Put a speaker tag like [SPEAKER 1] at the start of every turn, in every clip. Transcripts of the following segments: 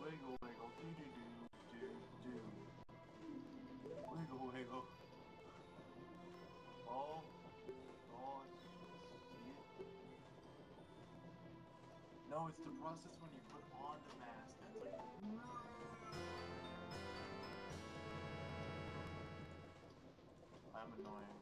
[SPEAKER 1] wiggle, wiggle, wiggle, do do do do do. Wiggle, wiggle. Oh, oh, see it? No, it's the process when you put on the mask. That's like. I'm annoying.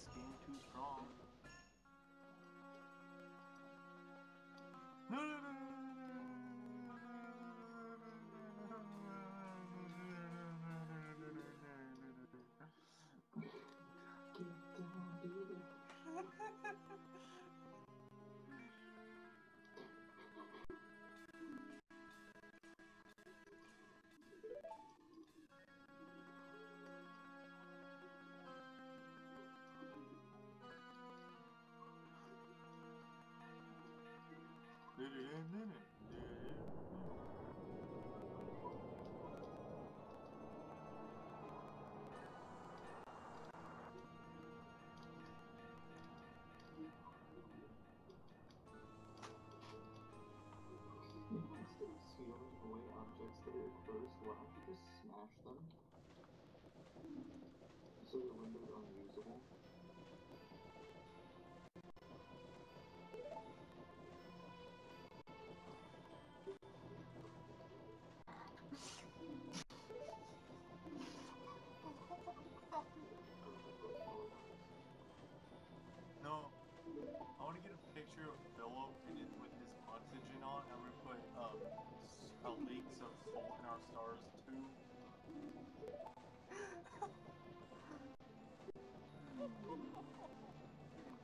[SPEAKER 1] Face
[SPEAKER 2] Instead of sealing away objects that are cursed, why don't you just smash them?
[SPEAKER 1] Put um, uh, leaks of Fault in Our Stars 2.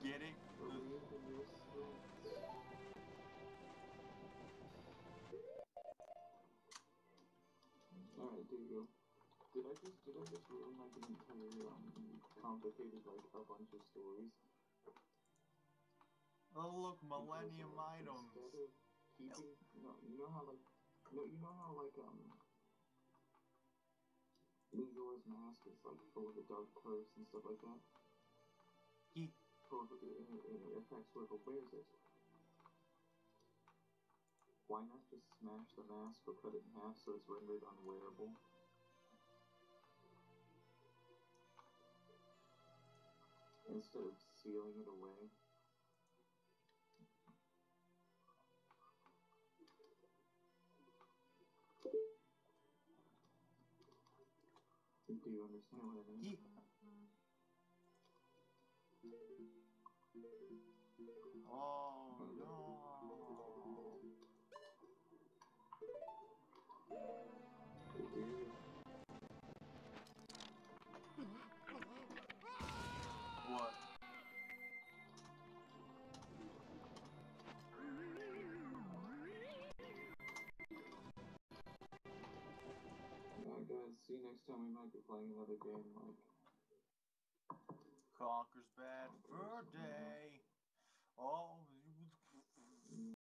[SPEAKER 1] Get it?
[SPEAKER 2] Believe in your strengths. Alright, there you go. Did I just did I just ruin like an entire um complicated like a bunch of stories?
[SPEAKER 1] Oh look, Millennium items.
[SPEAKER 2] Keeping, no, you know how like, no, you know how like um, Majora's Mask is like full of the dark curse and stuff like that.
[SPEAKER 1] He,
[SPEAKER 2] Full of the and and it affects whoever wears it. Why not just smash the mask or cut it in half so it's rendered unwearable? Instead of sealing it away. Do you understand what I mean?
[SPEAKER 1] he.
[SPEAKER 2] Next time we might be playing another game like
[SPEAKER 1] Conker's bad fur day. Oh,